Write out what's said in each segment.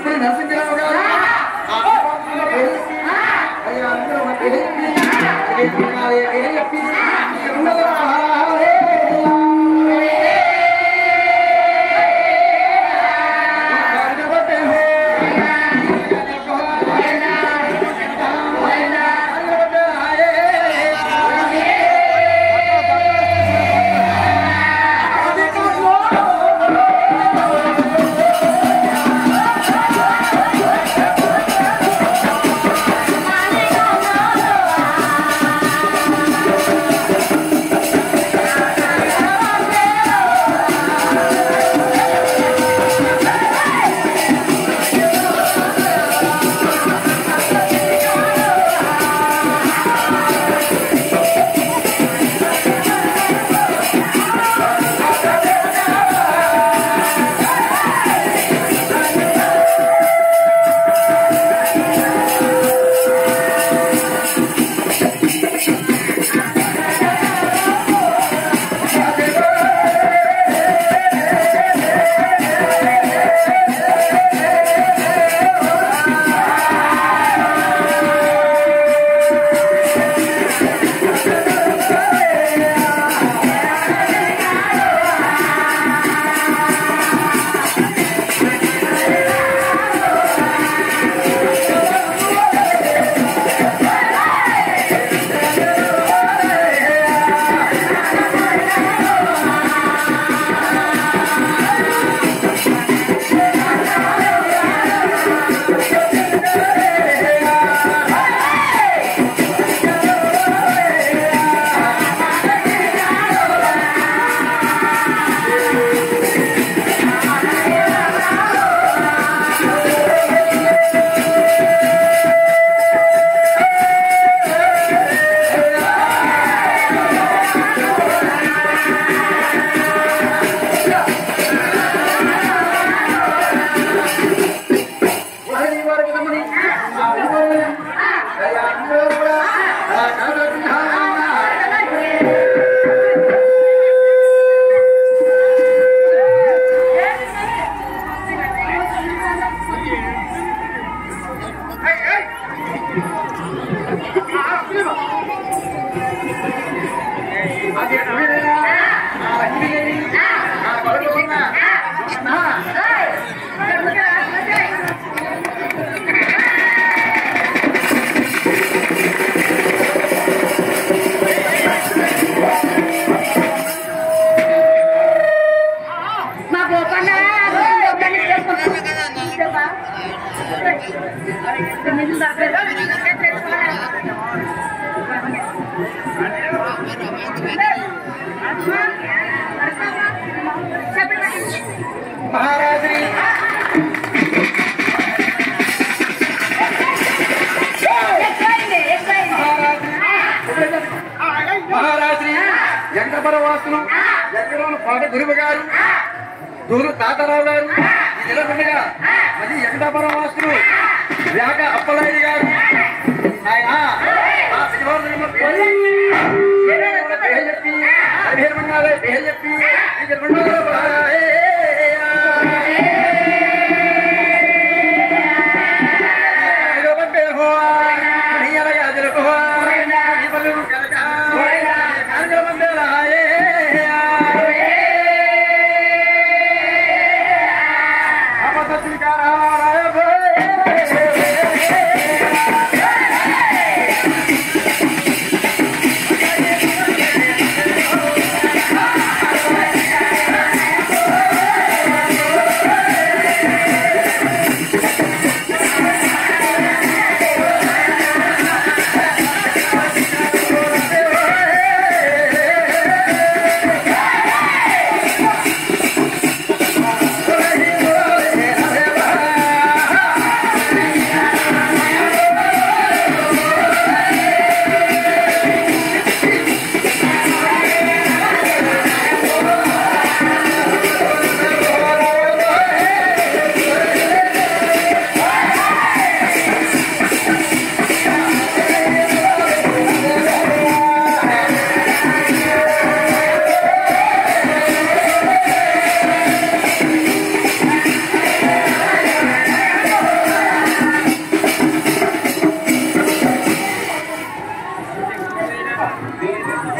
எப்படி நசுக்கிறாங்க? ஐயா அந்த மக்கள் எப்படி あ వెంకటపర వాసులు ఎక్కడోని పాట గురువు గారు దూరు తాతారావు గారు ఈ నిలబడగా మరి వెంకటాపురం వాసులు వేక అప్పలయ్య గారు. ఆయన చెప్పి చెప్పి Vem, vem, vem.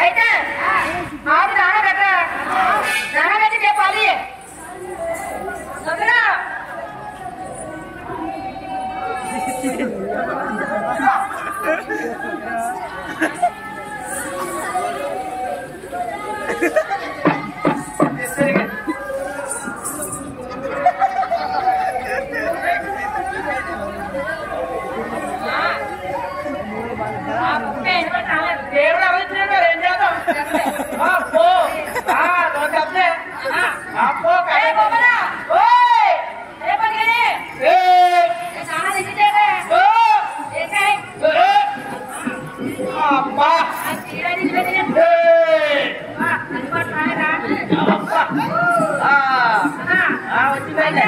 అయితే మాకు 啊我去买点